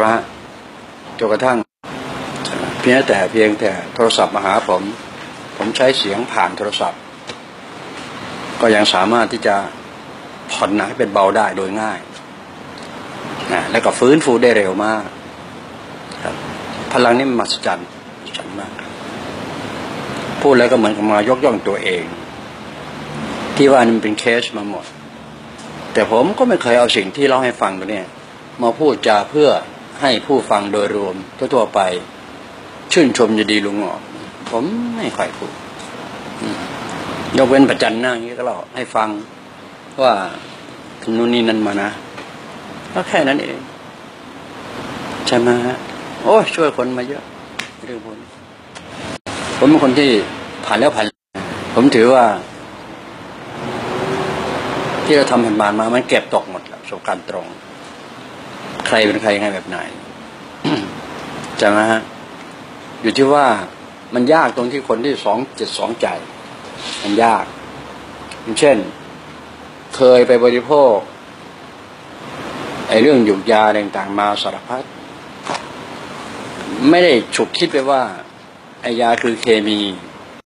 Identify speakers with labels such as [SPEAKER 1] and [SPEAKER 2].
[SPEAKER 1] พระจนกระทั่งเพียงแต่เพียงแต่โทรศัพท์มาหาผม ผมใช้เสียงผ่านโทรศัพท์ ก็ยังสามารถที่จะผ่อนหนักเป็นเบาได้โดยง่ายนะแล้วก็ฟื้นฟูได้เร็วมากครับพลังนี้มันมหัศจรรย์มหัศจรรย์มากพูดแล้วก็เหมือนกับมายกย่องตัวเอง ที่ว่านี่มันเป็นเคสมาหมด แต่ผมก็ไม่เคยเอาสิ่งที่เล่าให้ฟังตัวเนี้ยมาพูดจาเพื่อ ให้ผู้ฟังโดยรวมทั่วๆไป ชื่นชมจะดีลุงหงอกผมไม่ค่อยพูดยกเว้นประจันหน้าอย่างนี้ก็เล่าให้ฟังว่านู่นนี่นั่นมานะก็แค่นั้นเองใช่ไหมฮะโอ้ช่วยคนมาเยอะเรื่องพวกนี้ผมเป็นคนที่ผ่านแล้วผ่าน ผมถือว่า ที่เราทำผ่านมามามันเก็บตกหมดแล้วประสบการณ์ตรง ใครเป็นใครยังไงแบบไหนใช่ไหมฮะอยู่ที่ว่ามันยากตรงที่คนที่สองจิตสองใจ มันยากอย่างเช่น เคยไปบริโภคไอ้เรื่องหยุกยาต่างๆมาสารพัดไม่ได้ฉุกคิดไปว่าไอ้ยาคือเคมี